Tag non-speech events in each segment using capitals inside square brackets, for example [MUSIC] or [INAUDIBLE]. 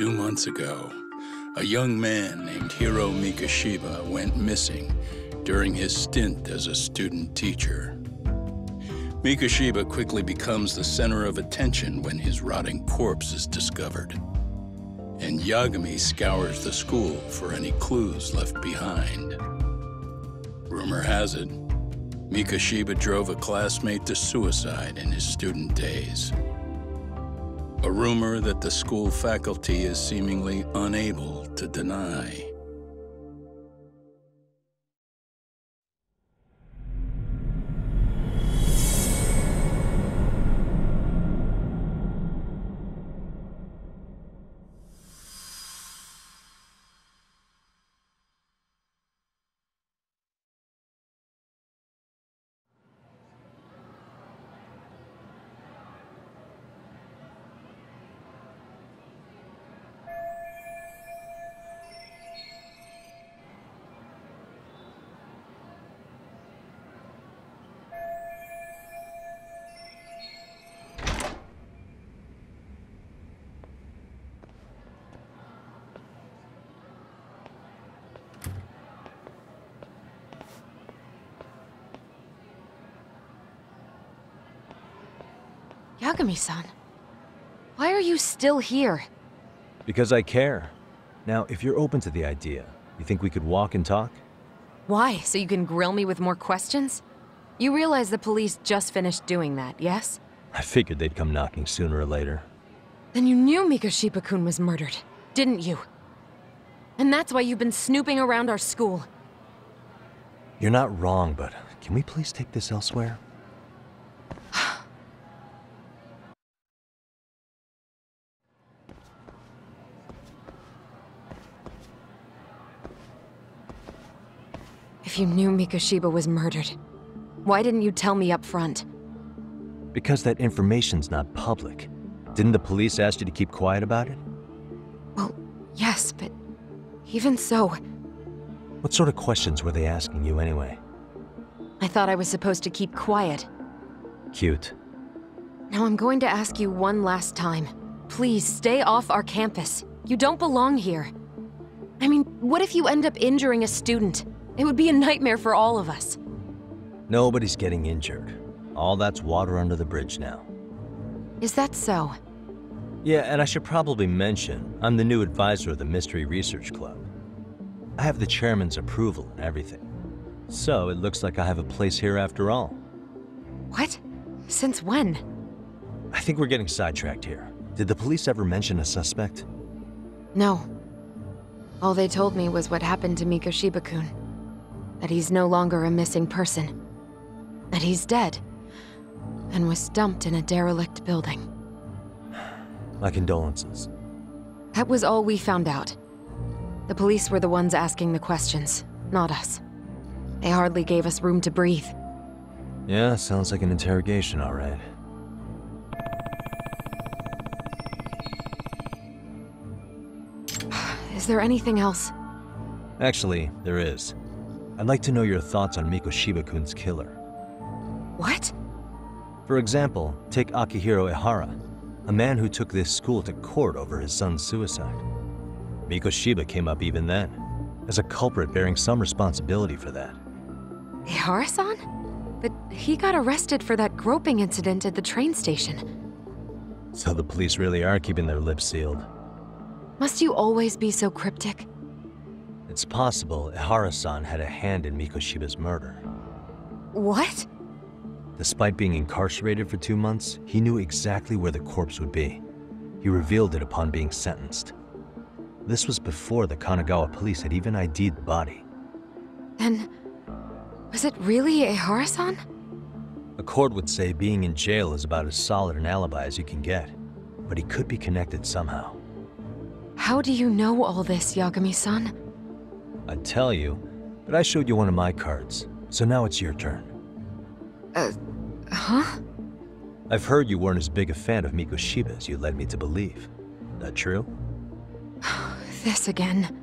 Two months ago, a young man named Hiro Mikoshiba went missing during his stint as a student teacher. Mikoshiba quickly becomes the center of attention when his rotting corpse is discovered. And Yagami scours the school for any clues left behind. Rumor has it, Mikoshiba drove a classmate to suicide in his student days. A rumor that the school faculty is seemingly unable to deny. Yagami-san, why are you still here? Because I care. Now, if you're open to the idea, you think we could walk and talk? Why? So you can grill me with more questions? You realize the police just finished doing that, yes? I figured they'd come knocking sooner or later. Then you knew Mikoshiba-kun was murdered, didn't you? And that's why you've been snooping around our school. You're not wrong, but can we please take this elsewhere? You knew Mikoshiba was murdered, why didn't you tell me up front? Because that information's not public. Didn't the police ask you to keep quiet about it? Well, yes, but even so, What sort of questions were they asking you anyway? I thought I was supposed to keep quiet. Cute. Now I'm going to ask you one last time. Please stay off our campus. You don't belong here. I mean, what if you end up injuring a student? It would be a nightmare for all of us. Nobody's getting injured. All that's water under the bridge now. Is that so? Yeah, and I should probably mention, I'm the new advisor of the Mystery Research Club. I have the chairman's approval and everything. So it looks like I have a place here after all. What? Since when? I think we're getting sidetracked here. Did the police ever mention a suspect? No. All they told me was what happened to Mikoshiba-kun. That he's no longer a missing person. That he's dead. And was dumped in a derelict building. My condolences. That was all we found out. The police were the ones asking the questions, not us. They hardly gave us room to breathe. Yeah, sounds like an interrogation, all right. [SIGHS] Is there anything else? Actually, there is. I'd like to know your thoughts on Mikoshiba-kun's killer. What? For example, take Akihiro Ehara, a man who took this school to court over his son's suicide. Mikoshiba came up even then, as a culprit bearing some responsibility for that. Ehara-san? But he got arrested for that groping incident at the train station. So the police really are keeping their lips sealed. Must you always be so cryptic? It's possible Ehara-san had a hand in Mikoshiba's murder. What? Despite being incarcerated for two months, he knew exactly where the corpse would be. He revealed it upon being sentenced. This was before the Kanagawa police had even ID'd the body. Then, was it really Ehara-san? A court would say being in jail is about as solid an alibi as you can get, but he could be connected somehow. How do you know all this, Yagami-san? I'd tell you, but I showed you one of my cards, so now it's your turn. Uh, huh? I've heard you weren't as big a fan of Mikoshiba as you led me to believe. That true? [SIGHS] This again.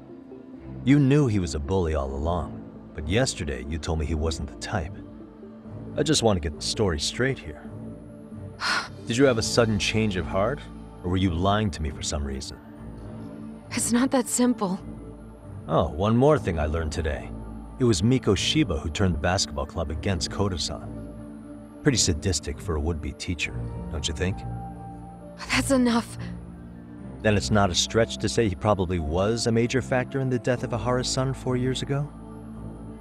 You knew he was a bully all along, but yesterday you told me he wasn't the type. I just want to get the story straight here. [SIGHS] Did you have a sudden change of heart, or were you lying to me for some reason? It's not that simple. Oh, one more thing I learned today. It was Mikoshiba who turned the basketball club against Kodo-san. Pretty sadistic for a would-be teacher, don't you think? That's enough. Then it's not a stretch to say he probably was a major factor in the death of Ehara's son four years ago?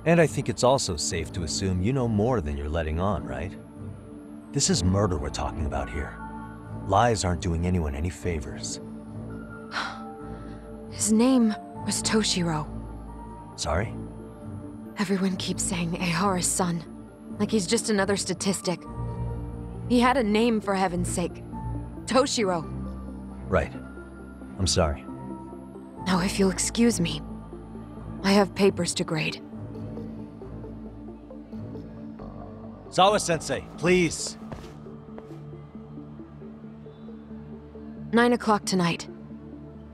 And I think it's also safe to assume you know more than you're letting on, right? This is murder we're talking about here. Lies aren't doing anyone any favors. His name was Toshiro. Sorry? Everyone keeps saying Ehara's son. Like he's just another statistic. He had a name, for heaven's sake. Toshiro. Right. I'm sorry. Now, if you'll excuse me, I have papers to grade. Sawa-sensei, please. Nine o'clock tonight.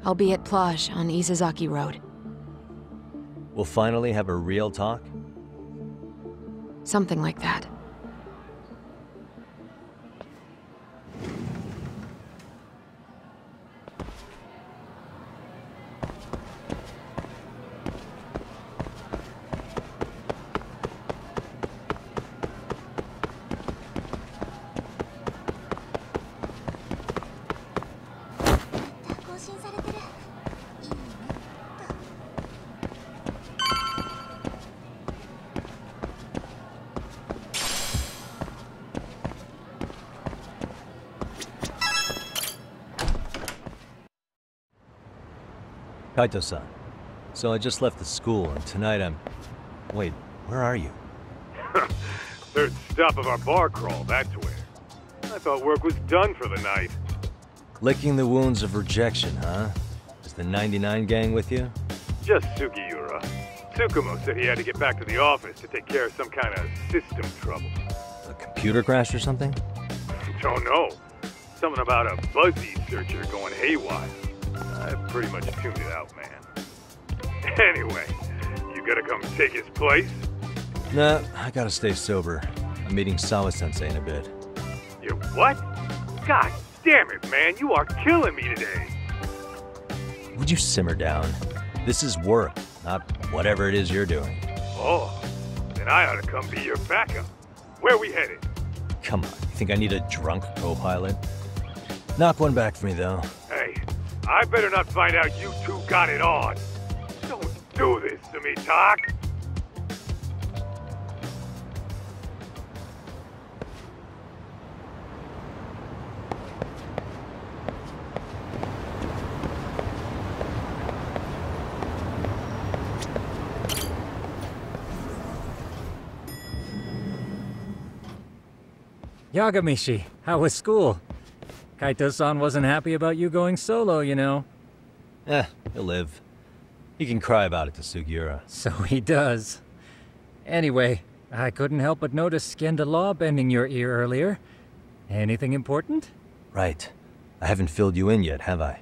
I'll be at Plage on Isezaki Road. We'll finally have a real talk? Something like that. Kaito-san. So I just left the school, and tonight I'm... Wait, where are you? [LAUGHS] Third stop of our bar crawl, that's where. I thought work was done for the night. Licking the wounds of rejection, huh? Is the 99 gang with you? Just Sugiura. Tsukumo said he had to get back to the office to take care of some kind of system trouble. A computer crash or something? Don't know. Something about a Buzz researcher going haywire. Pretty much tuned it out, man. [LAUGHS] Anyway, you gotta come take his place? Nah, I gotta stay sober. I'm meeting Sawa-sensei in a bit. You what? God damn it, man, you are killing me today. Would you simmer down? This is work, not whatever it is you're doing. Oh, then I ought to come be your backup. Where we headed? Come on, you think I need a drunk co-pilot? Knock one back for me, though. I better not find out you two got it on. Don't do this to me, Tak. Yagamishi, how was school? Kaito-san wasn't happy about you going solo, you know. Eh, he'll live. He can cry about it to Sugiura. So he does. Anyway, I couldn't help but notice Skenda Law bending your ear earlier. Anything important? Right. I haven't filled you in yet, have I?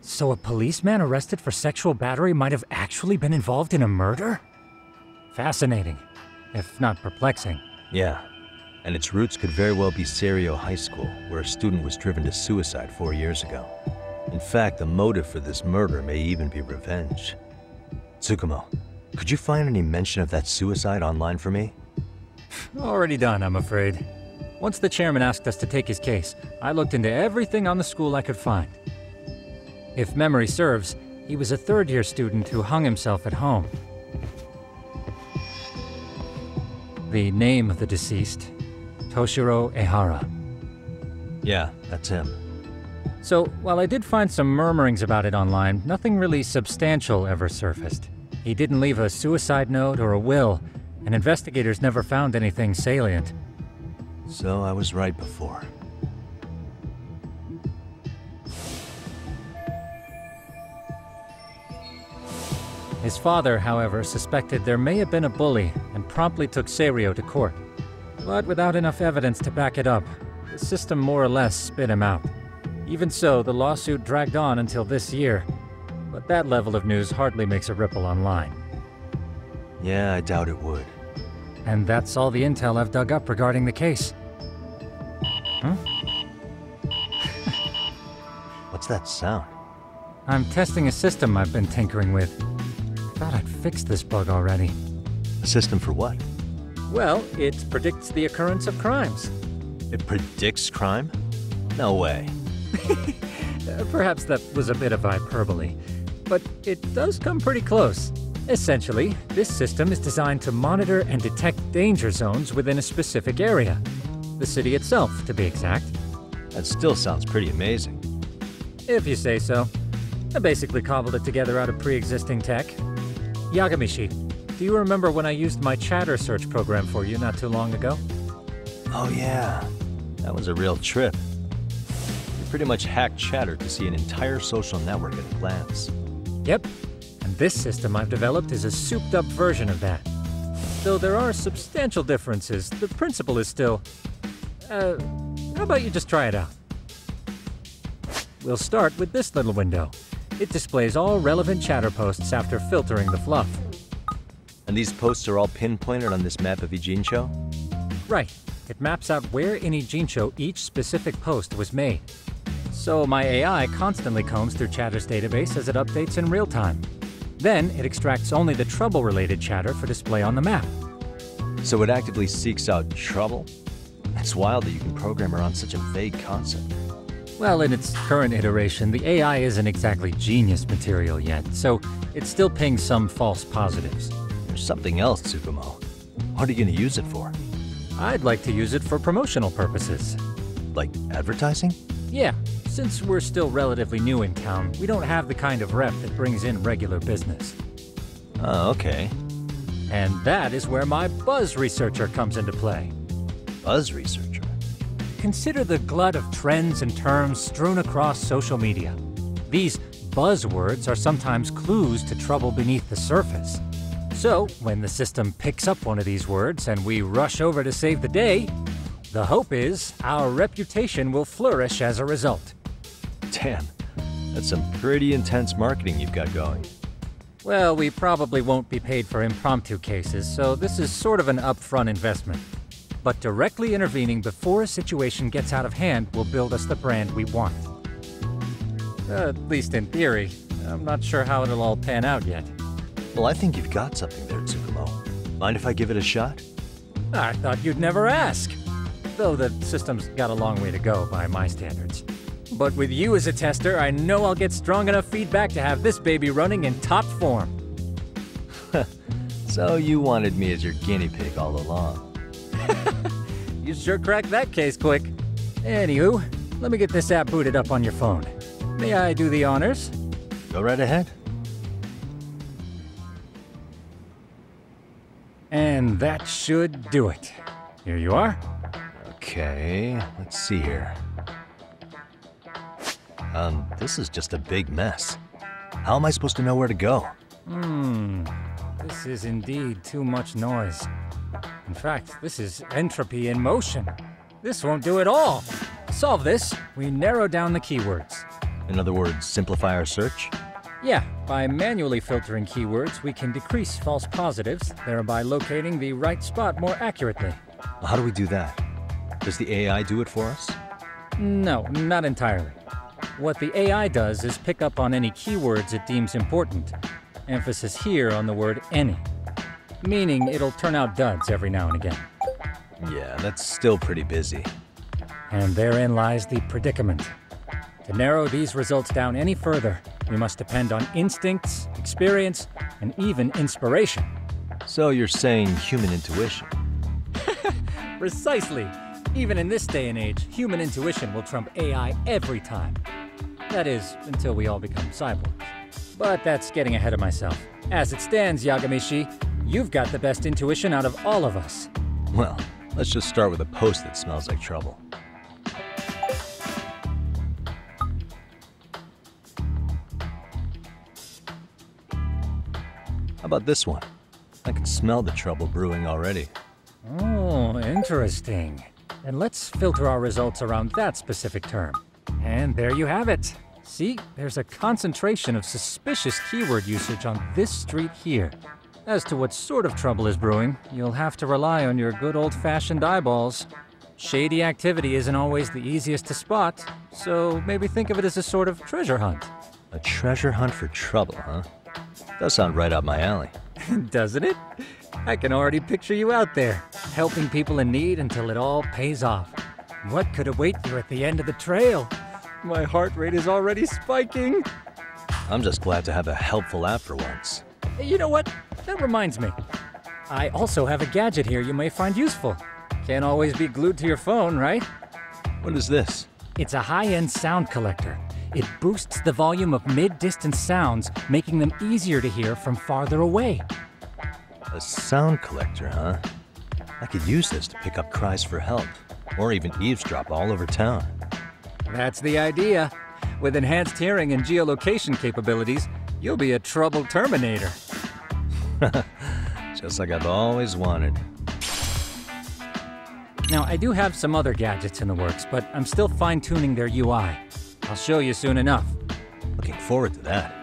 So a policeman arrested for sexual battery might have actually been involved in a murder? Fascinating, if not perplexing. Yeah. And its roots could very well be Seiryo High School, where a student was driven to suicide four years ago. In fact, the motive for this murder may even be revenge. Tsukumo, could you find any mention of that suicide online for me? Already done, I'm afraid. Once the chairman asked us to take his case, I looked into everything on the school I could find. If memory serves, he was a third-year student who hung himself at home. The name of the deceased, Toshiro Ehara. Yeah, that's him. So, while I did find some murmurings about it online, nothing really substantial ever surfaced. He didn't leave a suicide note or a will, and investigators never found anything salient. So I was right before. His father, however, suspected there may have been a bully and promptly took Seiryo to court. But without enough evidence to back it up, the system more or less spit him out. Even so, the lawsuit dragged on until this year. But that level of news hardly makes a ripple online. Yeah, I doubt it would. And that's all the intel I've dug up regarding the case. Huh? [LAUGHS] What's that sound? I'm testing a system I've been tinkering with. Thought I'd fixed this bug already. A system for what? Well, it predicts the occurrence of crimes. It predicts crime? No way. [LAUGHS] Perhaps that was a bit of hyperbole, but it does come pretty close. Essentially, this system is designed to monitor and detect danger zones within a specific area. The city itself, to be exact. That still sounds pretty amazing. If you say so. I basically cobbled it together out of pre-existing tech. Yagamishi, do you remember when I used my chatter search program for you not too long ago? Oh, yeah. That was a real trip. You pretty much hacked Chatter to see an entire social network at a glance. Yep. And this system I've developed is a souped up version of that. Though there are substantial differences, the principle is still. Uh, how about you just try it out? We'll start with this little window. It displays all relevant chatter posts after filtering the fluff. And these posts are all pinpointed on this map of Ijincho? Right. It maps out where in Ijincho each specific post was made. So my AI constantly combs through Chatter's database as it updates in real time. Then it extracts only the trouble-related chatter for display on the map. So it actively seeks out trouble? It's wild that you can program around such a vague concept. Well, in its current iteration, the AI isn't exactly genius material yet, so it still pings some false positives. There's something else, Tsukumo. What are you gonna use it for? I'd like to use it for promotional purposes. Like advertising? Yeah, since we're still relatively new in town, we don't have the kind of rep that brings in regular business. Oh, okay. And that is where my buzz researcher comes into play. Buzz researcher. Consider the glut of trends and terms strewn across social media. These buzzwords are sometimes clues to trouble beneath the surface. So, when the system picks up one of these words and we rush over to save the day, the hope is our reputation will flourish as a result. Damn, that's some pretty intense marketing you've got going. Well, we probably won't be paid for impromptu cases, so this is sort of an upfront investment. But directly intervening before a situation gets out of hand will build us the brand we want. at least in theory. I'm not sure how it'll all pan out yet. Well, I think you've got something there, Tsukumo. Mind if I give it a shot? I thought you'd never ask. Though the system's got a long way to go by my standards. But with you as a tester, I know I'll get strong enough feedback to have this baby running in top form. [LAUGHS] So you wanted me as your guinea pig all along. [LAUGHS] You sure cracked that case quick. Anywho, let me get this app booted up on your phone. May I do the honors? Go right ahead. And that should do it. Here you are. Okay, let's see here. Um, this is just a big mess. How am I supposed to know where to go? Hmm. This is indeed too much noise. In fact, this is entropy in motion. This won't do at all. To solve this, we narrow down the keywords. In other words, simplify our search? Yeah, by manually filtering keywords, we can decrease false positives, thereby locating the right spot more accurately. How do we do that? Does the AI do it for us? No, not entirely. What the AI does is pick up on any keywords it deems important. Emphasis here on the word any. Meaning it'll turn out duds every now and again. Yeah, that's still pretty busy. And therein lies the predicament. To narrow these results down any further, we must depend on instincts, experience, and even inspiration. So you're saying human intuition? [LAUGHS] Precisely. Even in this day and age, human intuition will trump AI every time. That is, until we all become cyborgs. But that's getting ahead of myself. As it stands, Yagamishi, you've got the best intuition out of all of us. Well, let's just start with a post that smells like trouble. About this one? I can smell the trouble brewing already. Oh, interesting. And let's filter our results around that specific term. And there you have it. See, there's a concentration of suspicious keyword usage on this street here. As to what sort of trouble is brewing, you'll have to rely on your good old fashioned eyeballs. Shady activity isn't always the easiest to spot, so maybe think of it as a sort of treasure hunt. A treasure hunt for trouble, huh? Does sound right up my alley. [LAUGHS] Doesn't it? I can already picture you out there, helping people in need until it all pays off. What could await you at the end of the trail? My heart rate is already spiking. I'm just glad to have a helpful app for once. You know what? That reminds me. I also have a gadget here you may find useful. Can't always be glued to your phone, right? What is this? It's a high-end sound collector. It boosts the volume of mid-distance sounds, making them easier to hear from farther away. A sound collector, huh? I could use this to pick up cries for help, or even eavesdrop all over town. That's the idea. With enhanced hearing and geolocation capabilities, you'll be a trouble terminator. [LAUGHS] Just like I've always wanted. Now, I do have some other gadgets in the works, but I'm still fine-tuning their UI. I'll show you soon enough. Looking forward to that.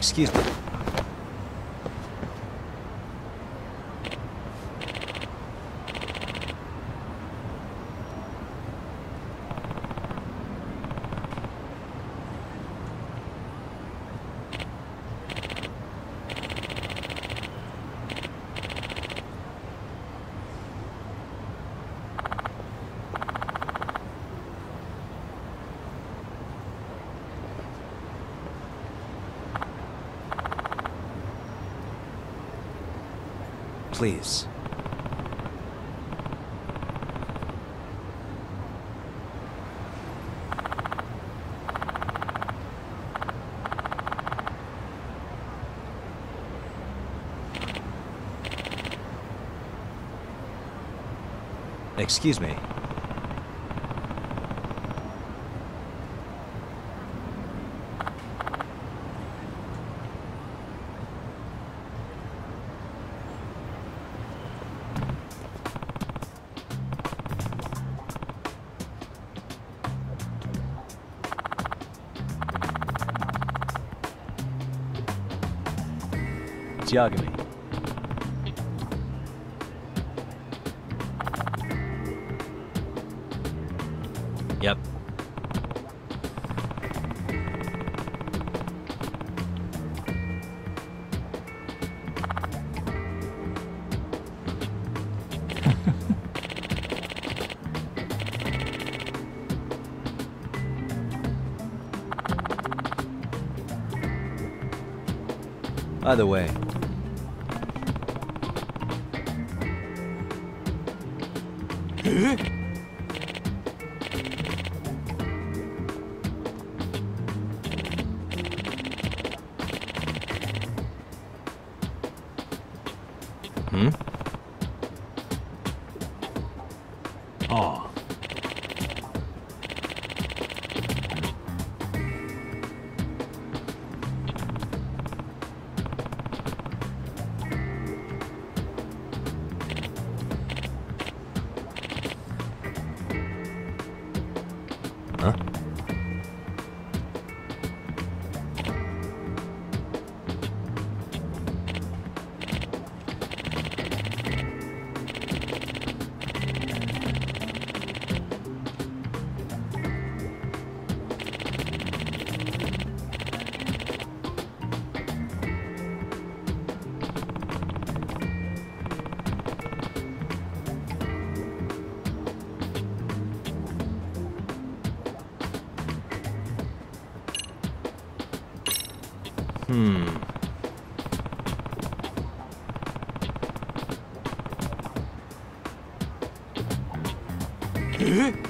Excuse Please. Excuse me. Yagami. Yep. [LAUGHS] By the way, Huh.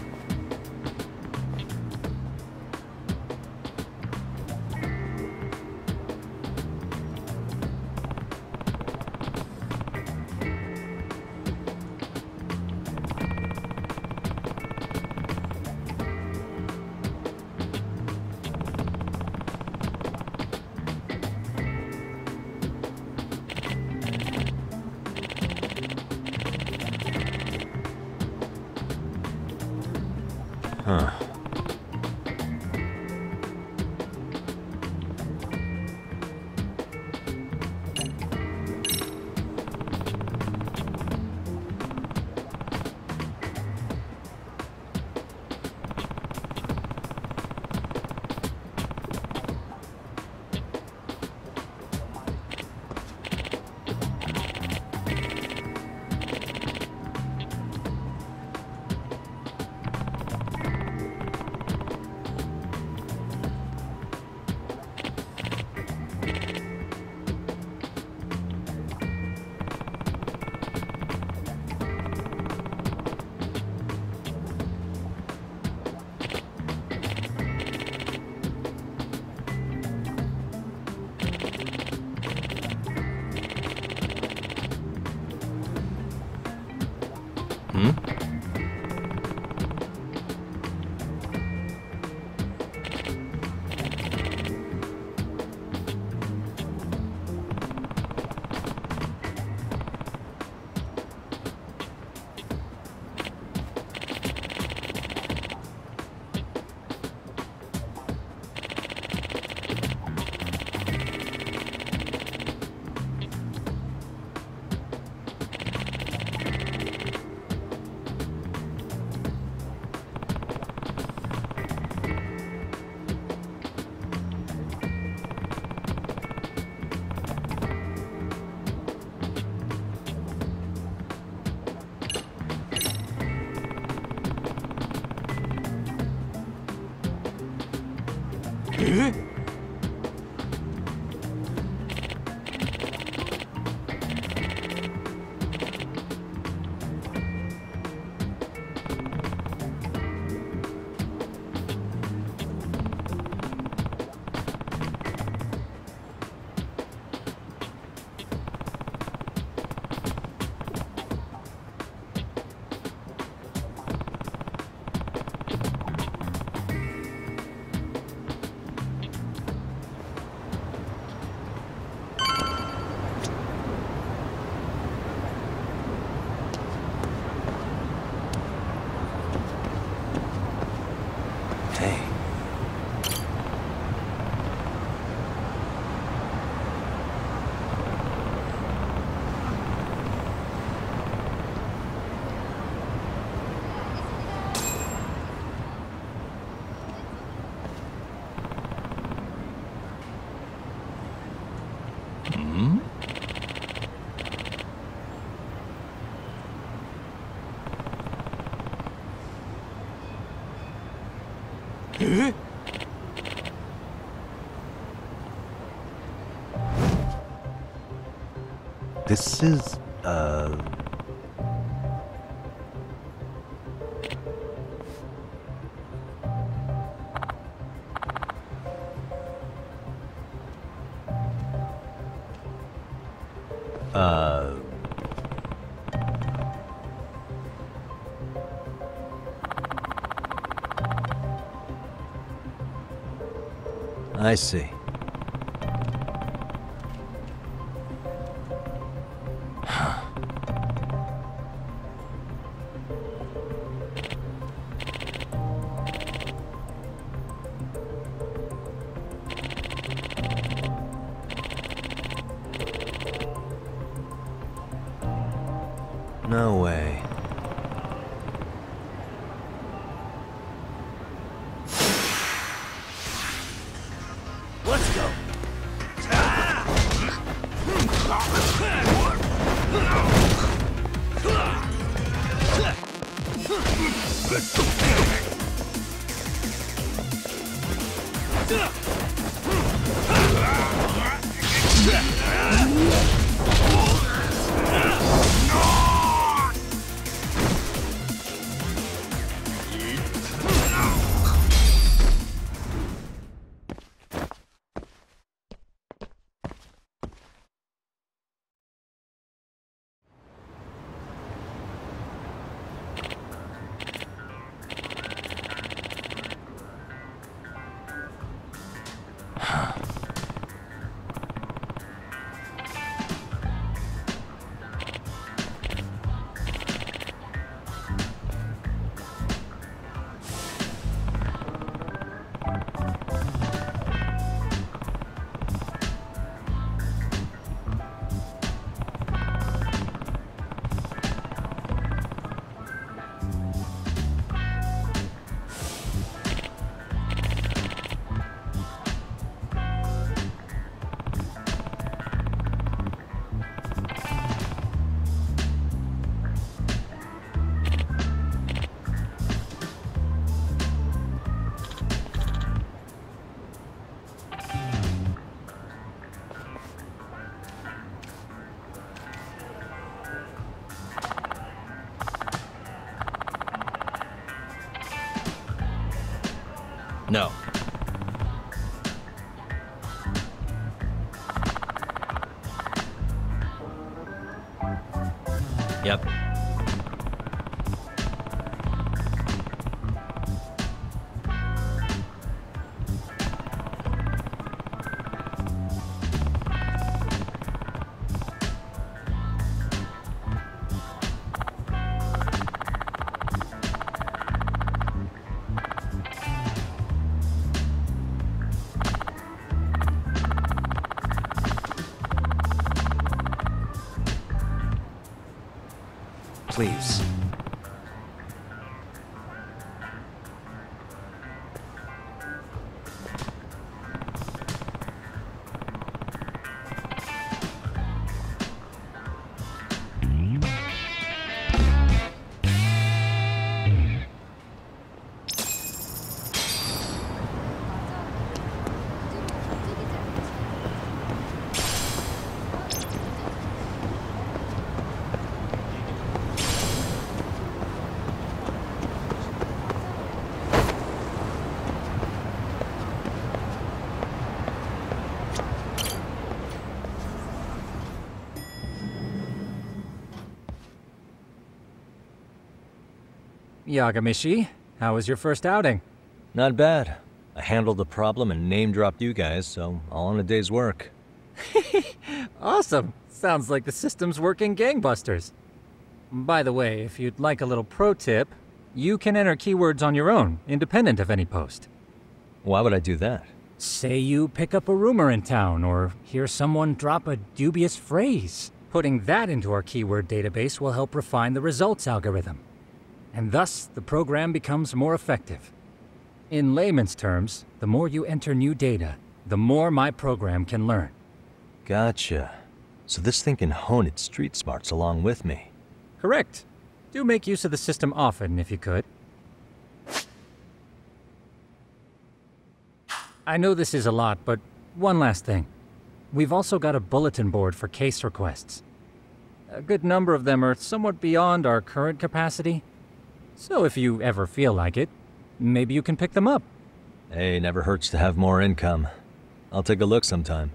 This is, uh... Uh... I see. Yagamishi, how was your first outing? Not bad. I handled the problem and name dropped you guys, so all in a day's work. [LAUGHS] Awesome! Sounds like the system's working gangbusters. By the way, if you'd like a little pro tip, you can enter keywords on your own, independent of any post. Why would I do that? Say you pick up a rumor in town or hear someone drop a dubious phrase. Putting that into our keyword database will help refine the results algorithm. And thus, the program becomes more effective. In layman's terms, the more you enter new data, the more my program can learn. Gotcha. So this thing can hone its street smarts along with me. Correct. Do make use of the system often if you could. I know this is a lot, but one last thing. We've also got a bulletin board for case requests. A good number of them are somewhat beyond our current capacity. So if you ever feel like it, maybe you can pick them up. Hey, never hurts to have more income. I'll take a look sometime.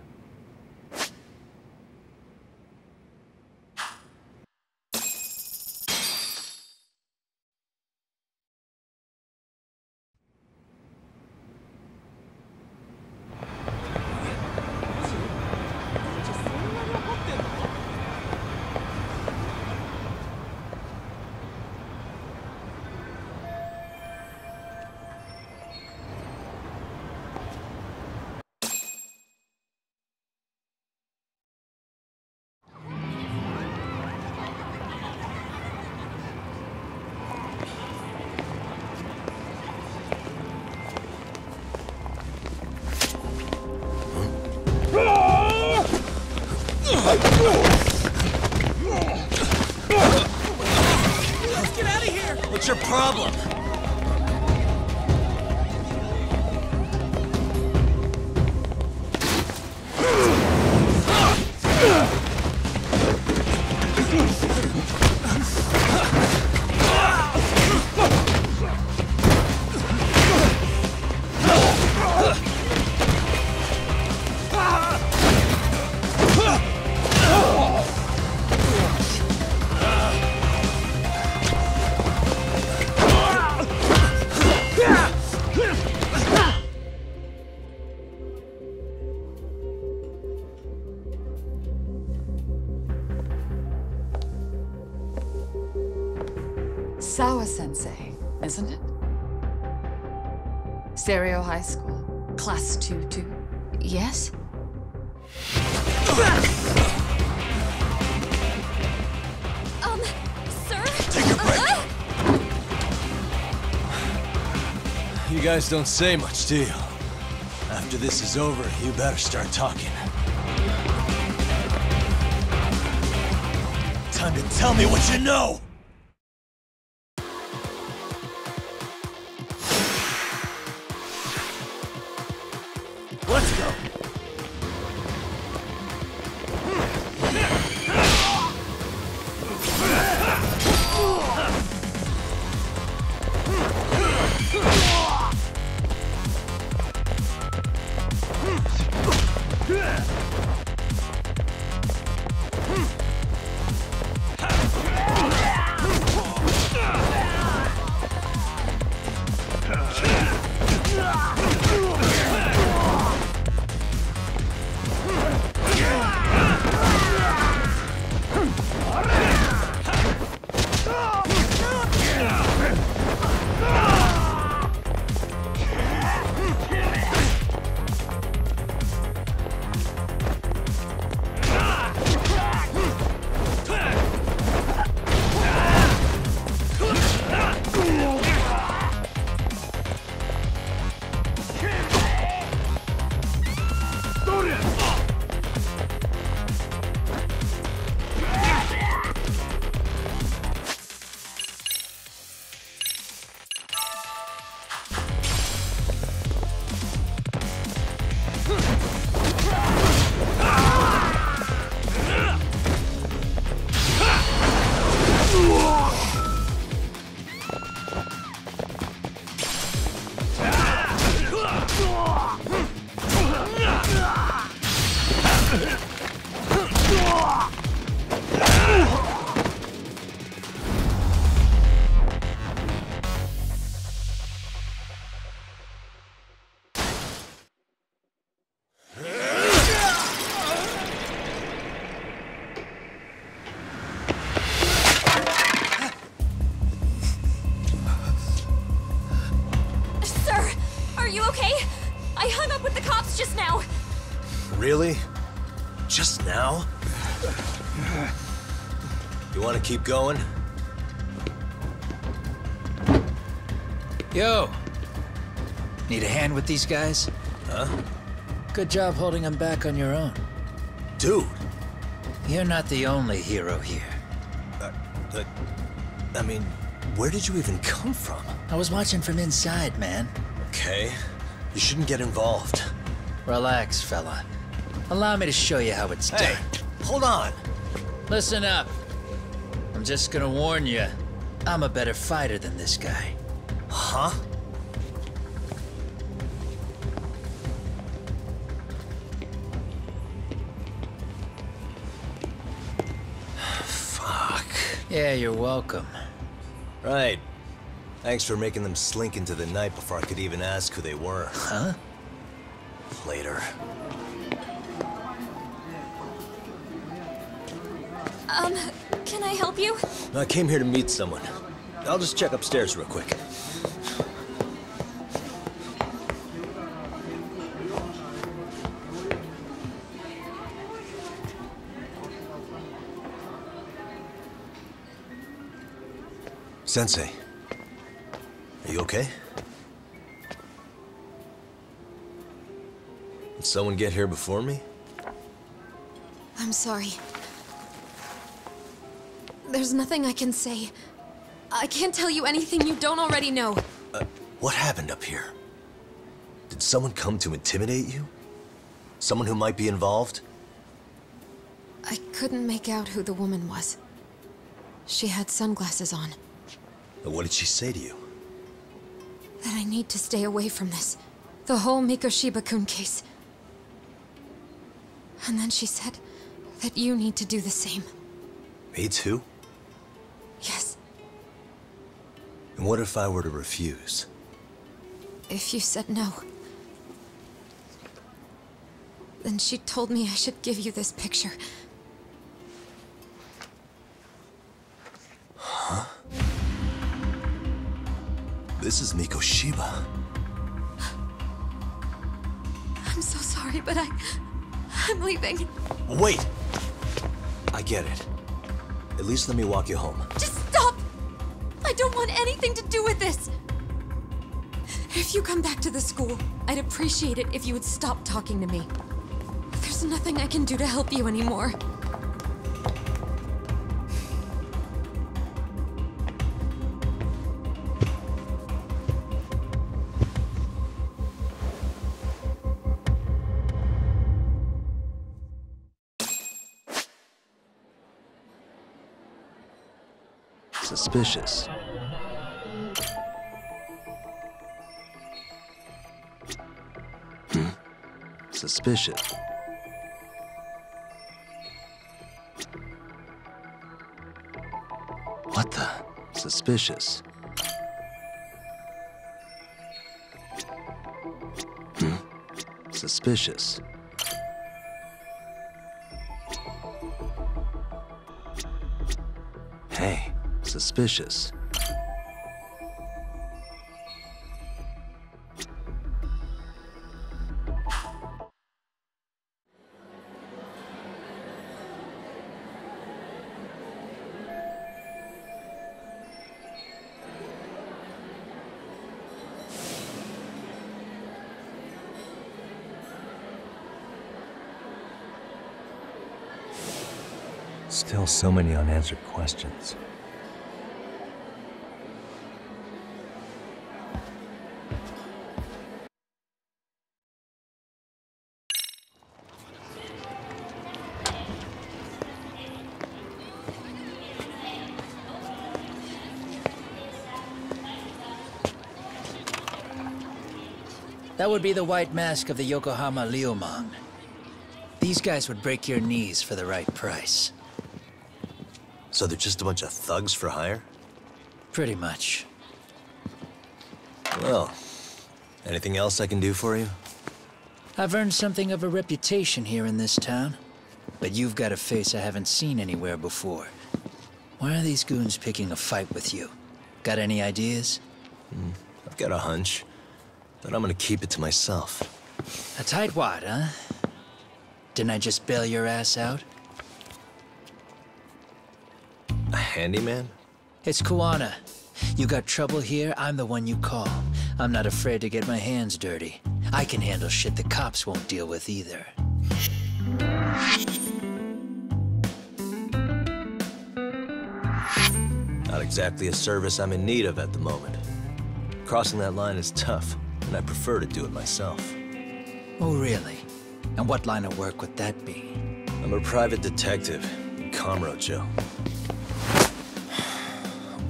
What's your problem? School, Class 2 2. Yes? Um, sir? Take a break. Uh, You guys don't say much, do you? After this is over, you better start talking. Time to tell me what you know! Going? Yo! Need a hand with these guys? Huh? Good job holding them back on your own. Dude! You're not the only hero here. Uh, I mean, where did you even come from? I was watching from inside, man. Okay. You shouldn't get involved. Relax, fella. Allow me to show you how it's Hey, done. hold on. Listen up. Just gonna warn you. I'm a better fighter than this guy. Huh? Fuck. Yeah, you're welcome. Right. Thanks for making them slink into the night before I could even ask who they were. Huh? Later. Um, can I help you? I came here to meet someone. I'll just check upstairs real quick. Sensei, are you okay? Did someone get here before me? I'm sorry. There's nothing I can say. I can't tell you anything you don't already know. Uh, what happened up here? Did someone come to intimidate you? Someone who might be involved? I couldn't make out who the woman was. She had sunglasses on. And What did she say to you? That I need to stay away from this. The whole Mikoshiba-kun case. And then she said that you need to do the same. Me too? Yes, And what if I were to refuse? if you said no. Then she told me I should give you this picture. Huh? This is Mikoshiba. I'm so sorry, but I... I'm leaving. Wait! I get it. At least let me walk you home. Just! I don't want anything to do with this! If you come back to the school, I'd appreciate it if you would stop talking to me. There's nothing I can do to help you anymore. Suspicious. Suspicious. What the? Suspicious. Hmm? Suspicious. Hey, suspicious. So many unanswered questions. That would be the white mask of the Yokohama Liumang. These guys would break your knees for the right price. So they're just a bunch of thugs for hire? Pretty much. Well, anything else I can do for you? I've earned something of a reputation here in this town. But you've got a face I haven't seen anywhere before. Why are these goons picking a fight with you? Got any ideas? Hmm, I've got a hunch, but I'm gonna keep it to myself. A tightwad, huh? Didn't I just bail your ass out? A handyman? It's Kuwana. You got trouble here, I'm the one you call. I'm not afraid to get my hands dirty. I can handle shit the cops won't deal with either. Not exactly a service I'm in need of at the moment. Crossing that line is tough, and I prefer to do it myself. Oh, really? And what line of work would that be? I'm a private detective in Kamurocho.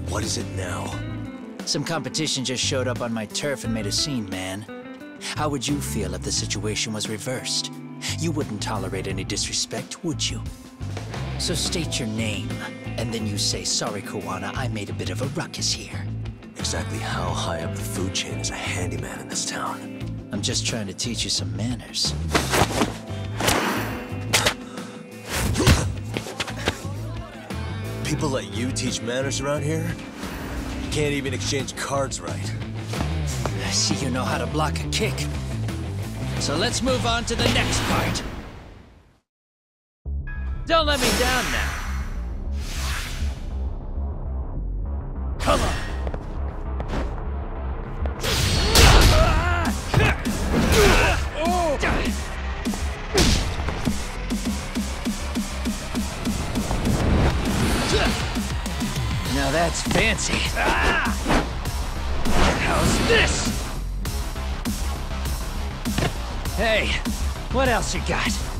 What is it now? Some competition just showed up on my turf and made a scene, man. How would you feel if the situation was reversed? You wouldn't tolerate any disrespect, would you? So state your name, and then you say, sorry, Kuwana, I made a bit of a ruckus here. Exactly how high up the food chain is a handyman in this town? I'm just trying to teach you some manners. People let you teach manners around here? You can't even exchange cards right. I see you know how to block a kick. So let's move on to the next part. Don't let me down now. Fancy. Ah! How's this? Hey, what else you got?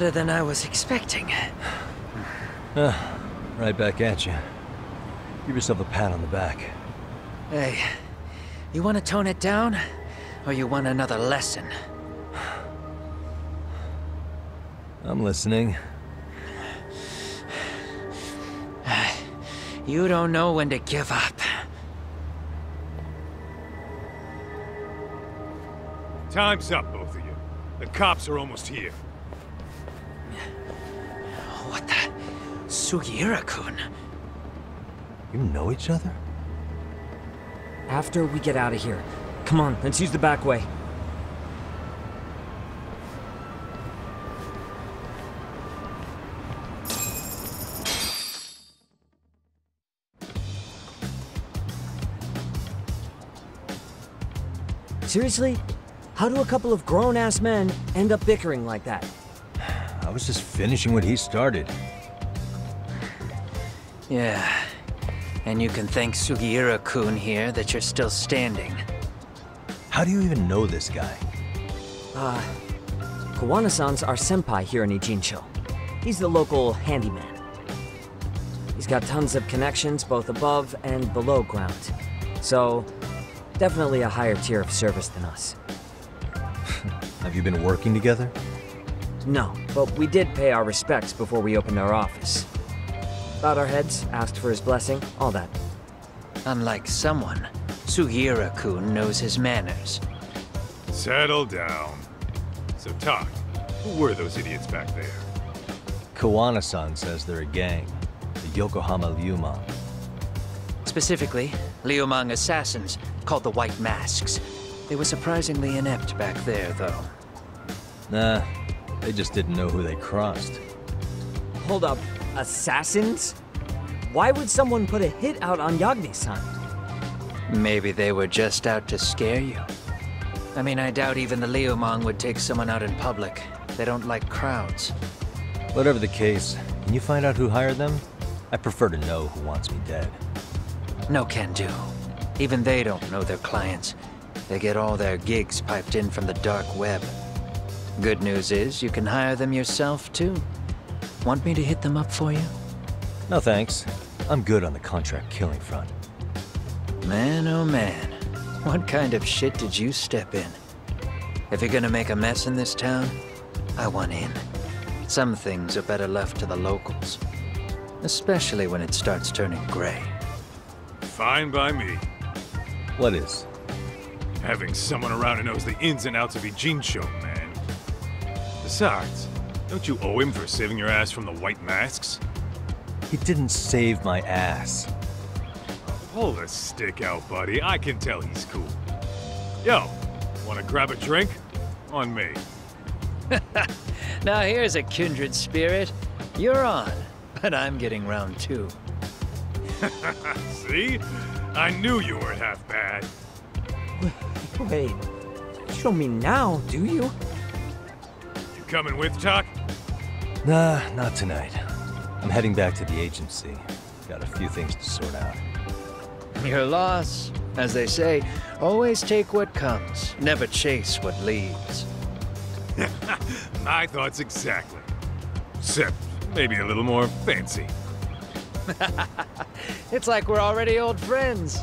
Better than I was expecting. Right back at you. Give yourself a pat on the back. Hey, you want to tone it down? Or you want another lesson? I'm listening. You don't know when to give up. Time's up, both of you. The cops are almost here. Sugiura-kun? You know each other? After we get out of here. Come on, let's use the back way. Seriously? How do a couple of grown-ass men end up bickering like that? I was just finishing what he started. Yeah. And you can thank Sugiura-kun here that you're still standing. How do you even know this guy? Uh, Kuwana-san's our senpai here in Ijincho. He's the local handyman. He's got tons of connections both above and below ground. So, definitely a higher tier of service than us. [LAUGHS] Have you been working together? No, but we did pay our respects before we opened our office. Bowed our heads, asked for his blessing, all that. Unlike someone, Sugiura-kun knows his manners. Settle down. So, talk, who were those idiots back there? Kuwana-san says they're a gang, the Yokohama Liumang. Specifically, Liumang assassins, called the White Masks. They were surprisingly inept back there, though. Nah, they just didn't know who they crossed. Hold up, assassins? Why would someone put a hit out on Yagami-san? Maybe they were just out to scare you. I mean, I doubt even the Liumang would take someone out in public. They don't like crowds. Whatever the case, can you find out who hired them? I prefer to know who wants me dead. No can do. Even they don't know their clients. They get all their gigs piped in from the dark web. Good news is, you can hire them yourself, too. Want me to hit them up for you? No thanks. I'm good on the contract killing front. Man, oh man. What kind of shit did you step in? If you're gonna make a mess in this town, I want in. Some things are better left to the locals. Especially when it starts turning gray. Fine by me. What is? Having someone around who knows the ins and outs of Ijincho, man. Besides, don't you owe him for saving your ass from the White Masks? He didn't save my ass. Pull the stick out, buddy. I can tell he's cool. Yo, wanna grab a drink? On me. [LAUGHS] now here's a kindred spirit. You're on, but I'm getting round two. [LAUGHS] See? I knew you weren't half bad. Wait, show me now, do you? You coming with, Tak? Nah, not tonight. I'm heading back to the agency. Got a few things to sort out. Your loss. As they say, always take what comes, never chase what leaves. [LAUGHS] My thoughts exactly. Except maybe a little more fancy. [LAUGHS] it's like we're already old friends.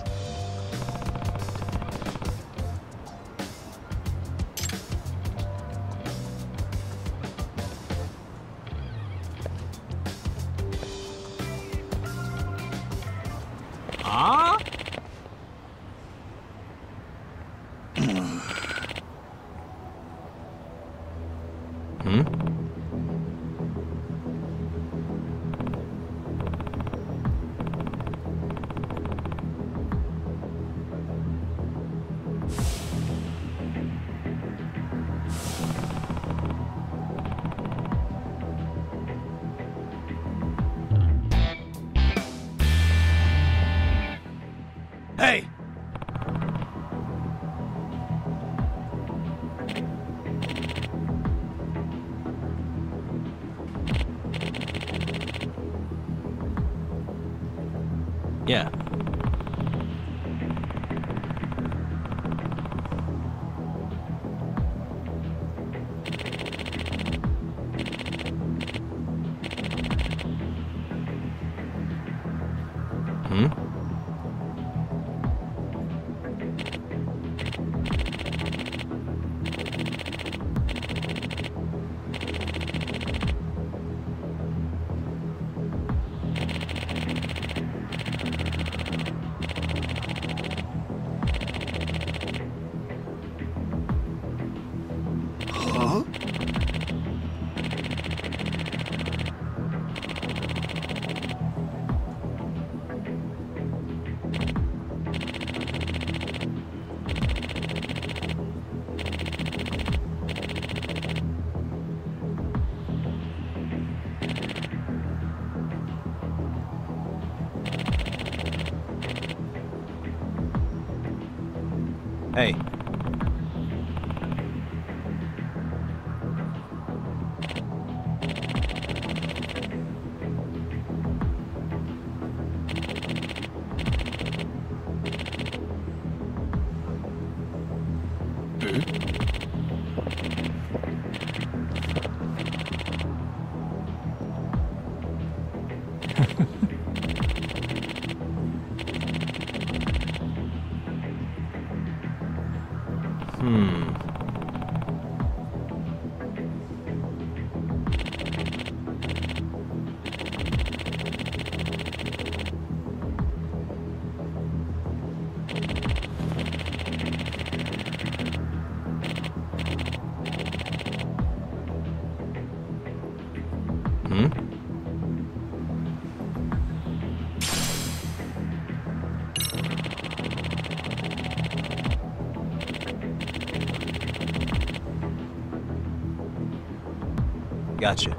Gotcha. Yep.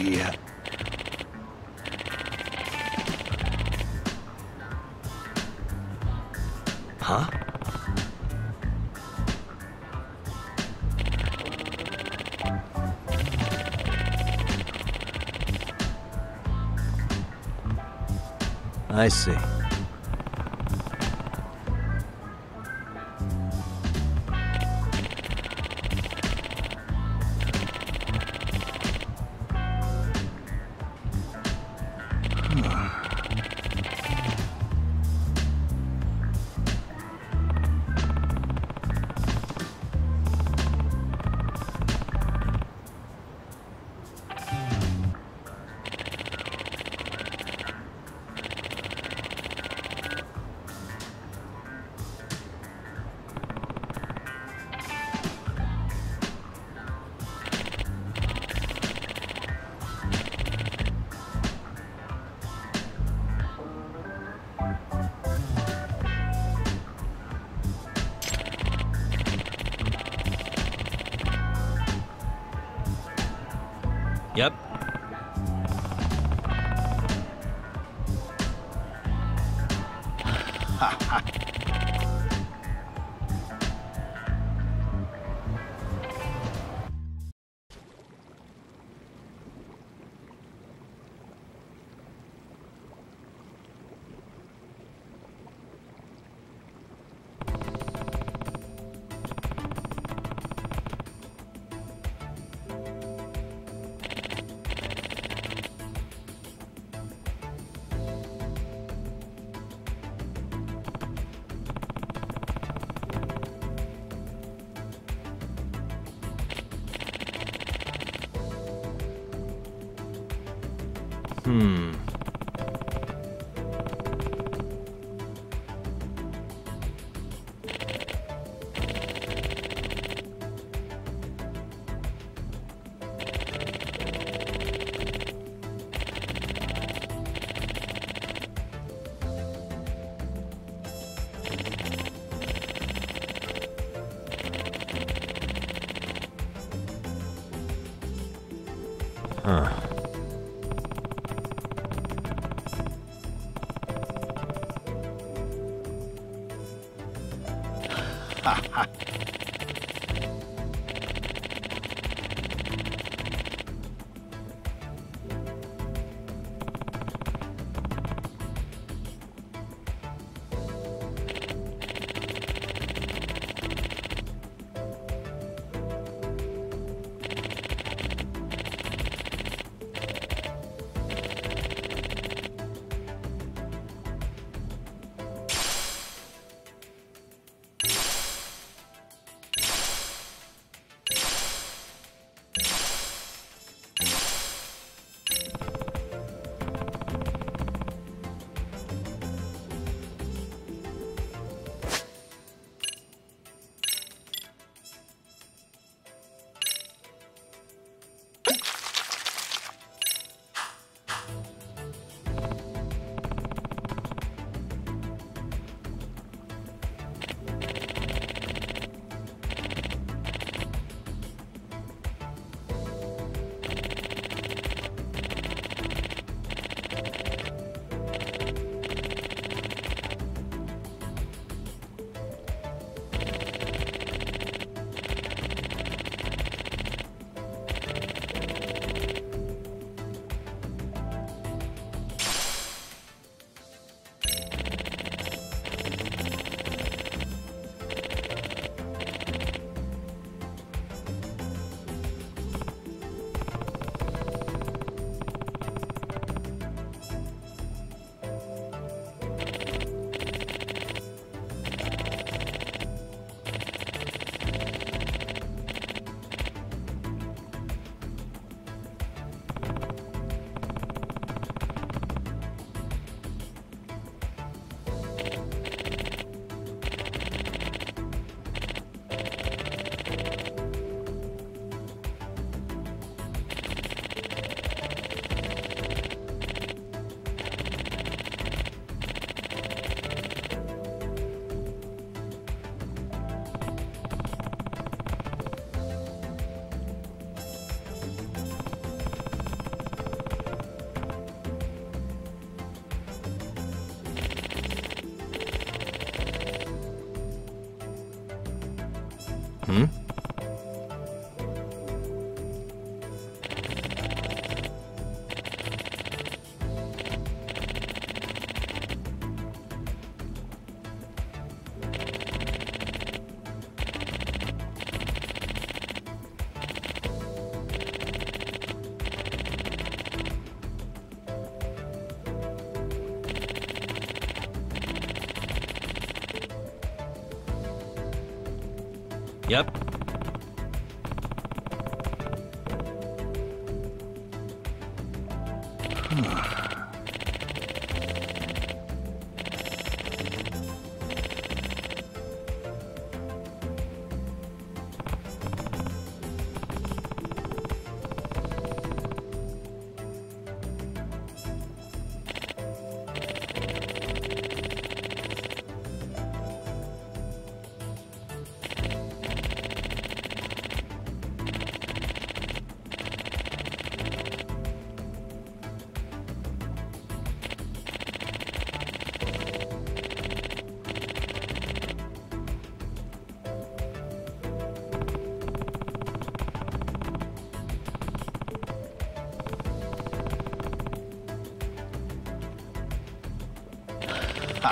Yeah. Huh? I see.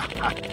It's [LAUGHS]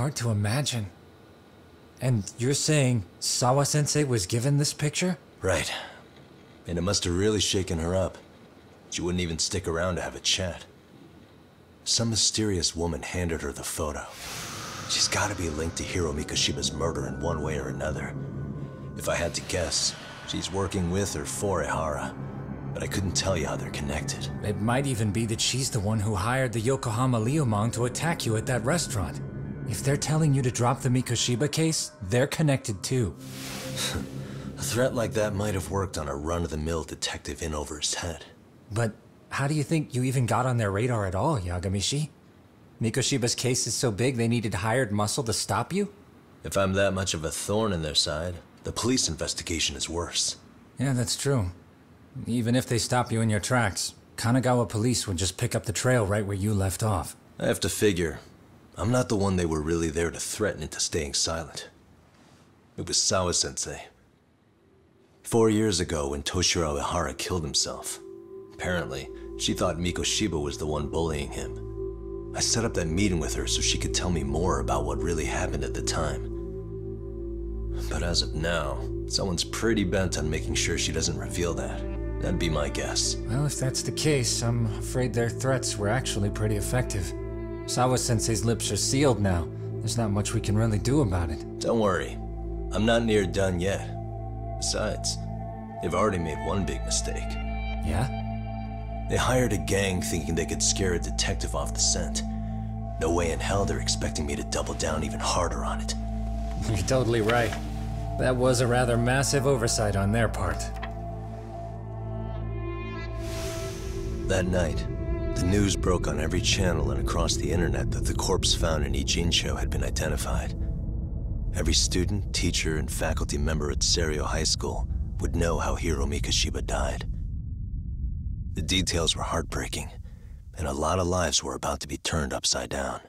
hard to imagine. And you're saying Sawa sensei was given this picture? Right. And it must have really shaken her up. She wouldn't even stick around to have a chat. Some mysterious woman handed her the photo. She's gotta be linked to Hiro Mikoshiba's murder in one way or another. If I had to guess, she's working with or for Ehara. But I couldn't tell you how they're connected. It might even be that she's the one who hired the Yokohama Liumang to attack you at that restaurant. If they're telling you to drop the Mikoshiba case, they're connected too. [LAUGHS] A threat like that might have worked on a run-of-the-mill detective in over his head. But how do you think you even got on their radar at all, Yagamishi? Mikoshiba's case is so big they needed hired muscle to stop you? If I'm that much of a thorn in their side, the police investigation is worse. Yeah, that's true. Even if they stop you in your tracks, Kanagawa police would just pick up the trail right where you left off. I have to figure, I'm not the one they were really there to threaten into staying silent. It was Sawa-sensei. Four years ago, when Toshiro Ehara killed himself, apparently, she thought Mikoshiba was the one bullying him. I set up that meeting with her so she could tell me more about what really happened at the time. But as of now, someone's pretty bent on making sure she doesn't reveal that. That'd be my guess. Well, if that's the case, I'm afraid their threats were actually pretty effective. Sawa-sensei's lips are sealed now. There's not much we can really do about it. Don't worry. I'm not near done yet. Besides, they've already made one big mistake. Yeah? They hired a gang thinking they could scare a detective off the scent. No way in hell they're expecting me to double down even harder on it. [LAUGHS] You're totally right. That was a rather massive oversight on their part. That night, the news broke on every channel and across the internet that the corpse found in Ijincho had been identified. Every student, teacher, and faculty member at Seiryo High School would know how Hiro Mikoshiba died. The details were heartbreaking, and a lot of lives were about to be turned upside down.